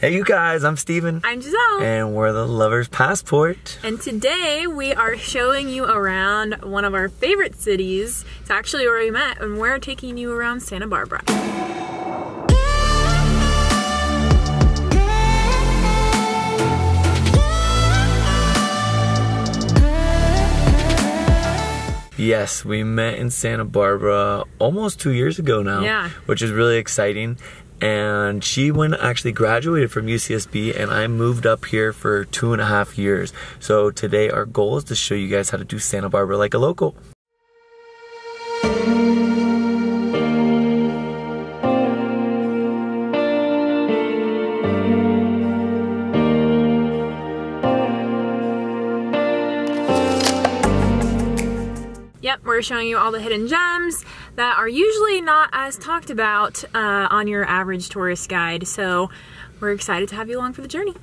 Hey, you guys, I'm Steven. I'm Giselle. And we're the Lover's Passport. And today we are showing you around one of our favorite cities. It's actually where we met, and we're taking you around Santa Barbara. Yes, we met in Santa Barbara almost two years ago now. Yeah. Which is really exciting and she went actually graduated from UCSB and I moved up here for two and a half years. So today our goal is to show you guys how to do Santa Barbara like a local. We're showing you all the hidden gems that are usually not as talked about uh, on your average tourist guide. So we're excited to have you along for the journey.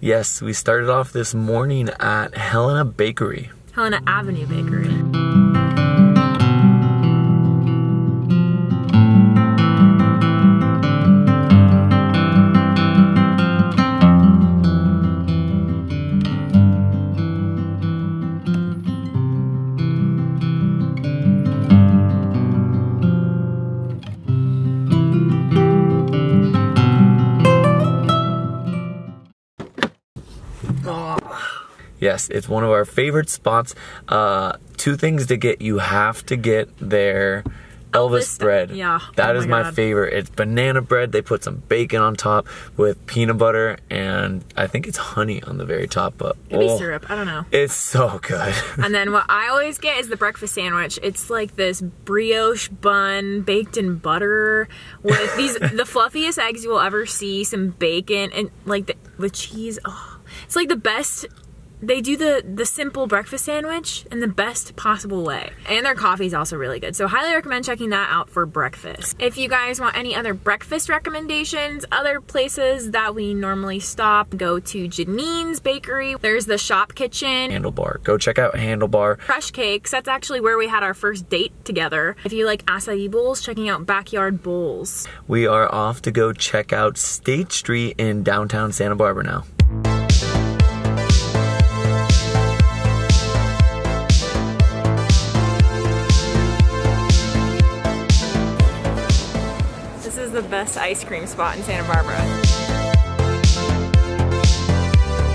Yes, we started off this morning at Helena Bakery. Helena Avenue Bakery. Yes, it's one of our favorite spots. Uh, two things to get. You have to get their Elvis, Elvis bread. yeah. that Oh is my my, favorite. It's banana bread. They put some bacon on top with peanut butter, and I think it's honey on the very top. But Maybe oh, syrup, I don't know. It's so good. And then what I always get is the breakfast sandwich. It's like this brioche bun baked in butter with these the fluffiest eggs you will ever see, some bacon and like the, the cheese. Oh, it's like the best. They do the the simple breakfast sandwich in the best possible way. And their coffee is also really good. So highly recommend checking that out for breakfast. If you guys want any other breakfast recommendations, other places that we normally stop, go to Jeannine's Bakery. There's the shop kitchen. Handlebar. Go check out Handlebar. Fresh Cakes. That's actually where we had our first date together. If you like acai bowls, checking out Backyard Bowls. We are off to go check out State Street in downtown Santa Barbara now. The best ice cream spot in Santa Barbara.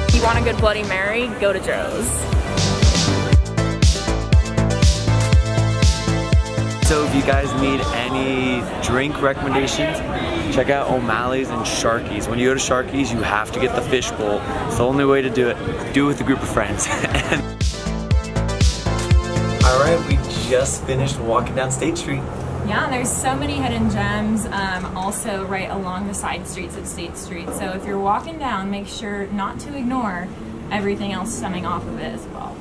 If you want a good Bloody Mary, go to Joe's. So if you guys need any drink recommendations, check out O'Malley's and Sharkeez. When you go to Sharkeez, you have to get the fish bowl. It's the only way to do it. Do it with a group of friends. All right, we just finished walking down State Street. Yeah, there's so many hidden gems um, also right along the side streets of State Street. So if you're walking down, make sure not to ignore everything else stemming off of it as well.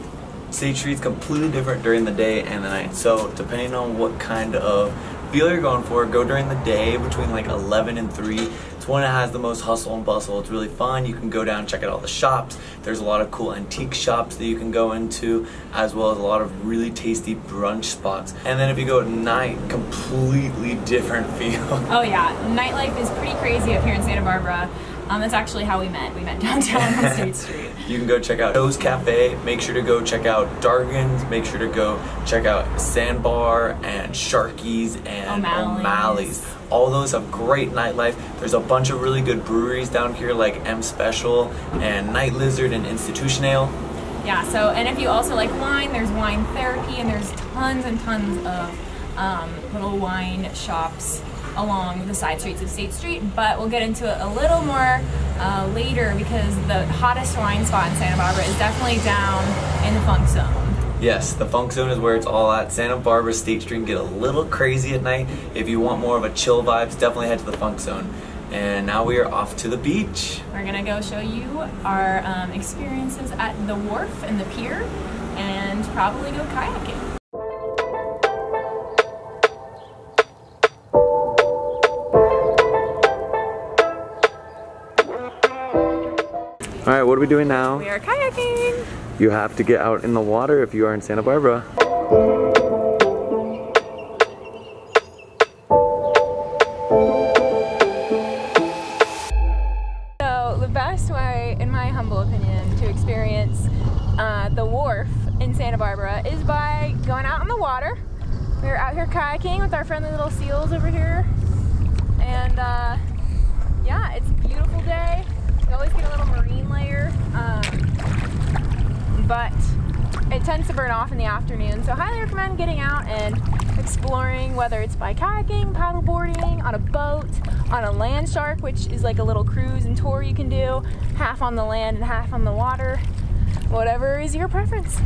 State Street's completely different during the day and the night. So depending on what kind of feel you're going for, go during the day between like 11 and 3. When it has the most hustle and bustle. It's really fun. You can go down and check out all the shops. There's a lot of cool antique shops that you can go into, as well as a lot of really tasty brunch spots. And then if you go at night, completely different feel. Oh yeah, nightlife is pretty crazy up here in Santa Barbara. Um, that's actually how we met. We met downtown on State Street. You can go check out Joe's Cafe. Make sure to go check out Dargan's. Make sure to go check out Sandbar and Sharkeez and O'Malley's. O'Malley's. All those have great nightlife. There's a bunch of really good breweries down here like M Special and Night Lizard and Institution Ale. Yeah, so, and if you also like wine, there's wine therapy, and there's tons and tons of um, little wine shops along the side streets of State Street. But we'll get into it a little more uh, later because the hottest wine spot in Santa Barbara is definitely down in the Funk Zone. Yes, the Funk Zone is where it's all at. Santa Barbara State Street get a little crazy at night. If you want more of a chill vibes, definitely head to the Funk Zone. And now we are off to the beach. We're gonna go show you our um, experiences at the wharf and the pier and probably go kayaking. All right, what are we doing now? We are kayaking! You have to get out in the water if you are in Santa Barbara. So the best way, in my humble opinion, to experience uh, the wharf in Santa Barbara is by going out on the water. We're out here kayaking with our friendly little seals over here. And uh, yeah, it's a beautiful day. We always get a little marine layer. Um, but it tends to burn off in the afternoon. So highly recommend getting out and exploring, whether it's by kayaking, paddleboarding, on a boat, on a land shark, which is like a little cruise and tour you can do, half on the land and half on the water, whatever is your preference.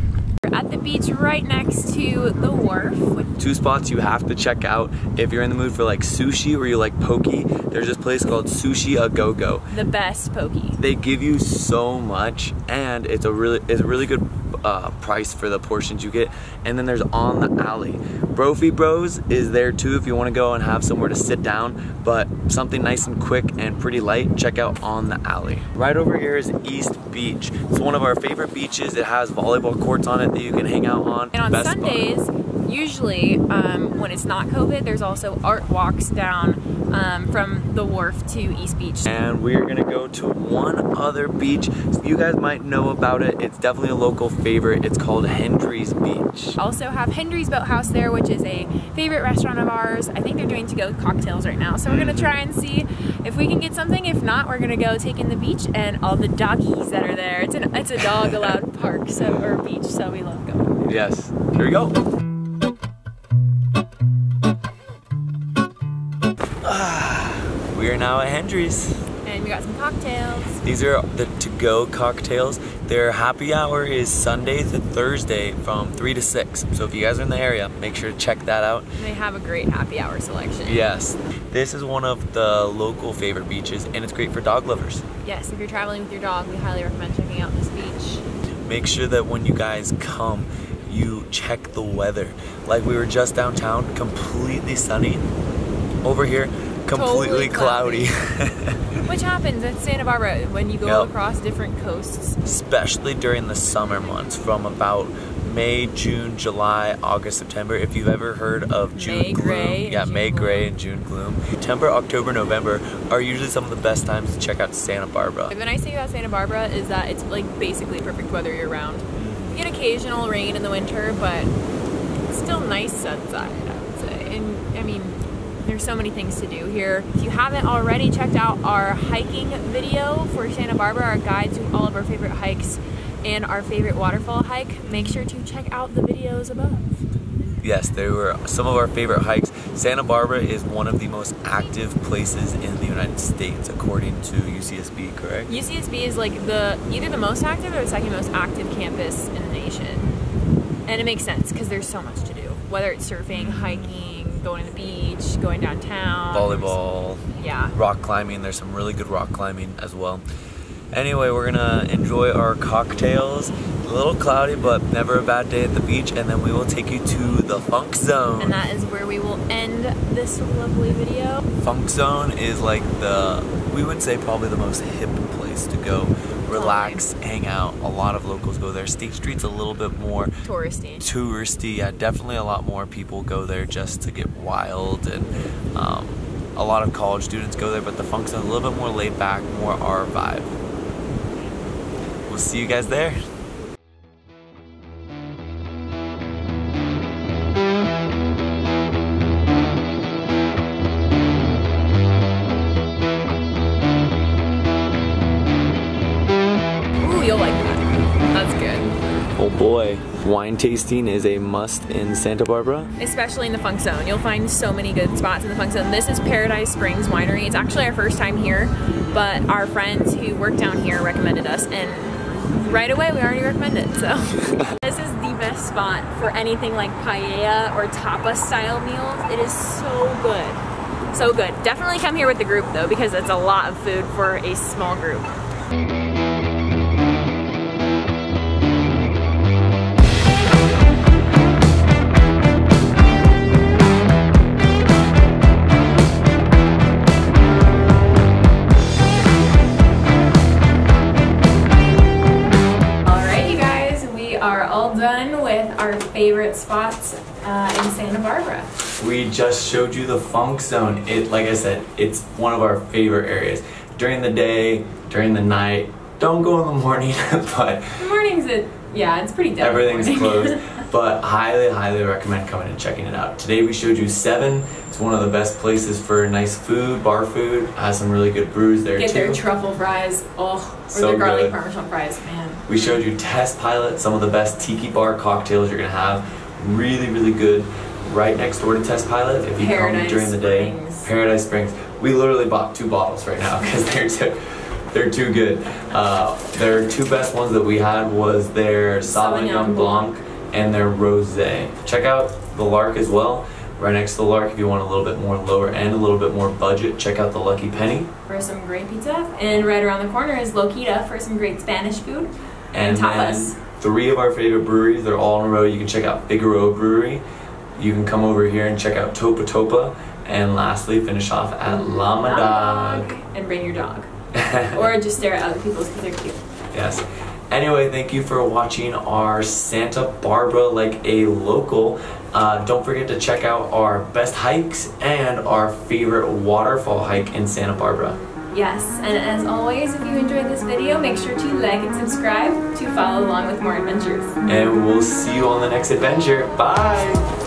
We're at the beach right next to the wharf. Two spots you have to check out if you're in the mood for like sushi or you like poke. There's this place called Sushi A Go Go. The best poke. They give you so much, and it's a really it's a really good uh, price for the portions you get. And then there's On the Alley. Brophy Bros is there too if you want to go and have somewhere to sit down, but something nice and quick and pretty light, check out On the Alley. Right over here is East Beach. It's one of our favorite beaches. It has volleyball courts on it that you can hang out on. And on Best Sundays, spot. usually um, when it's not COVID, there's also art walks down um, from the wharf to East Beach. And we're gonna go to one other beach. You guys might know about it. It's definitely a local favorite. It's called Hendry's Beach. Also have Hendry's Boathouse there, which is a favorite restaurant of ours. I think they're doing to-go cocktails right now. So we're gonna try and see if we can get something. If not, we're gonna go take in the beach and all the doggies that are there. It's, an, it's a dog allowed park, so or beach, so we love going. Yes, here we go. We are now at Hendry's. And we got some cocktails. These are the to-go cocktails. Their happy hour is Sunday to Thursday from 3 to 6. So if you guys are in the area, make sure to check that out. And they have a great happy hour selection. Yes, this is one of the local favorite beaches and it's great for dog lovers. Yes, if you're traveling with your dog, we highly recommend checking out this beach. Make sure that when you guys come, you check the weather. Like we were just downtown, completely sunny. Over here, completely Totally cloudy. Which happens at Santa Barbara when you go Yep. across different coasts. especially during the summer months from about May, June, July, August, September. If you've ever heard of June May gloom, gray yeah, June May gloom. gray and June gloom. September, October, November are usually some of the best times to check out Santa Barbara. The nice thing about Santa Barbara is that it's like basically perfect weather year round. Mm. You get occasional rain in the winter, but still nice outside, I would say. And I mean, there's so many things to do here. If you haven't already checked out our hiking video for Santa Barbara, our guide to all of our favorite hikes and our favorite waterfall hike, make sure to check out the videos above. Yes, there were some of our favorite hikes. Santa Barbara is one of the most active places in the United States, according to UCSB, correct? UCSB is like the either the most active or the second most active campus in the nation. And it makes sense because there's so much to do. Whether it's surfing, hiking, going to the beach, going downtown. Volleyball, Yeah. rock climbing. There's some really good rock climbing as well. Anyway, we're gonna enjoy our cocktails. A little cloudy, but never a bad day at the beach. And then we will take you to the Funk Zone. And that is where we will end this lovely video. Funk Zone is like the, we would say probably the most hip place to go. Relax, hang out. A lot of locals go there. State Street's a little bit more Touristy. touristy. Yeah, definitely a lot more people go there just to get wild, and um, a lot of college students go there. But the Funk Zone a little bit more laid back, more our vibe. We'll see you guys there. You'll like that. That's good. Oh boy, wine tasting is a must in Santa Barbara. Especially in the Funk Zone. You'll find so many good spots in the Funk Zone. This is Paradise Springs Winery. It's actually our first time here, but our friends who work down here recommended us and right away we already recommend it. So this is the best spot for anything like paella or tapas style meals. It is so good. So good. Definitely come here with the group though because it's a lot of food for a small group. Favorite spots uh, in Santa Barbara. We just showed you the Funk Zone. It, like I said, it's one of our favorite areas. During the day, during the night. Don't go in the morning, but The morning's it. Yeah, it's pretty dead. everything's closed. but highly, highly recommend coming and checking it out. Today we showed you Seven. It's one of the best places for nice food, bar food. Has some really good brews there Get too. Get their truffle fries. Oh, or So their garlic good. parmesan fries, man. We showed you Test Pilot, some of the best tiki bar cocktails you're gonna have. Really, really good. Right next door to Test Pilot, if you Paradise come during the day. Springs. Paradise Springs. We literally bought two bottles right now because they're too, they're too good. Uh, their two best ones that we had was their Sauvignon Blanc and their Rosé. Check out the Lark as well. Right next to the Lark, if you want a little bit more lower end, a little bit more budget, check out the Lucky Penny. For some great pizza. And right around the corner is Loquita for some great Spanish food. And tapas. Three of our favorite breweries, they're all in a row. You can check out Fig Mountain Brewery. You can come over here and check out Topa Topa. And lastly, finish off at Llama Dog. And bring your dog. or just stare at other people's because they're cute. yes. Anyway, thank you for watching our Santa Barbara like a local. Uh, don't forget to check out our best hikes and our favorite waterfall hike in Santa Barbara. Yes, and as always, if you enjoyed this video, make sure to like and subscribe to follow along with more adventures. And we'll see you on the next adventure. Bye!